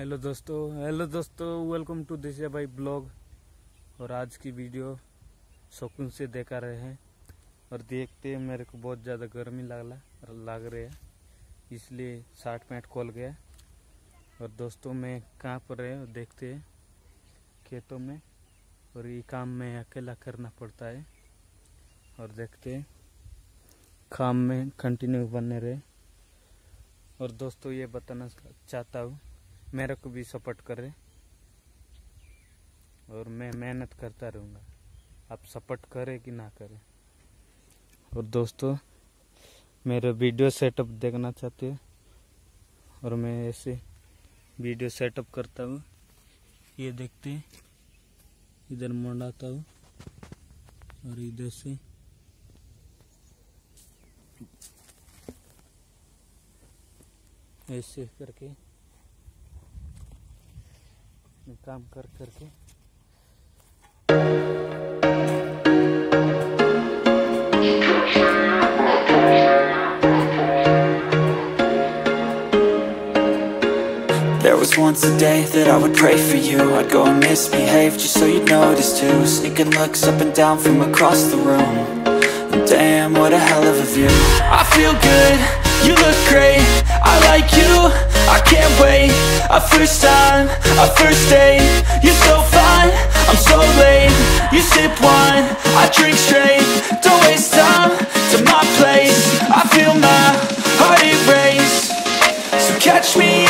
Hello दोस्तों hello दोस्तों welcome to दिशा भाई ब्लॉग और आज की वीडियो शौकीन से देखा रहे हैं। और देखते मेरे को बहुत ज़्यादा गर्मी लगला, लग रही है। इसलिए शर्ट पैंट खोल गया। और दोस्तों, मैं कहाँ पर रहे देखते हैं। खेतों में। और ये काम में अकेला करना पड़ता है। और देखते हैं, काम में कंटिन्यू बने रहे। और दोस्तों, ये बताना चाहता हूँ मेरे को भी सपोर्ट करे। और मैं मेहनत करता रहूँगा। आप सपोर्ट करें कि ना करें? और दोस्तों, मेरे वीडियो सेटअप देखना चाहते हैं? और मैं ऐसे वीडियो सेटअप करता हूँ। ये देखते हैं। इधर मंडाता हूँ। और इधर से ऐसे करके काम कर करके There was once a day that I would pray for you I'd go and misbehave just so you'd notice too Sneaking looks up and down from across the room and Damn, what a hell of a view I feel good, First time, a first date You're so fine, I'm so late You sip wine, I drink straight. Don't waste time to my place. I feel my heart erase. So catch me